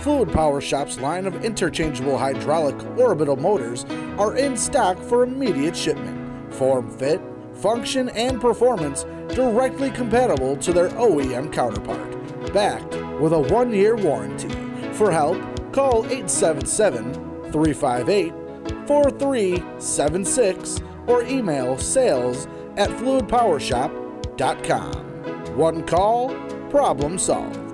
Fluid Power Shop's line of interchangeable hydraulic orbital motors are in stock for immediate shipment. Form, fit, function, and performance directly compatible to their OEM counterpart. Backed with a one year warranty. For help, call 877 358 4376 or email sales at fluidpowershop.com. One call, problem solved.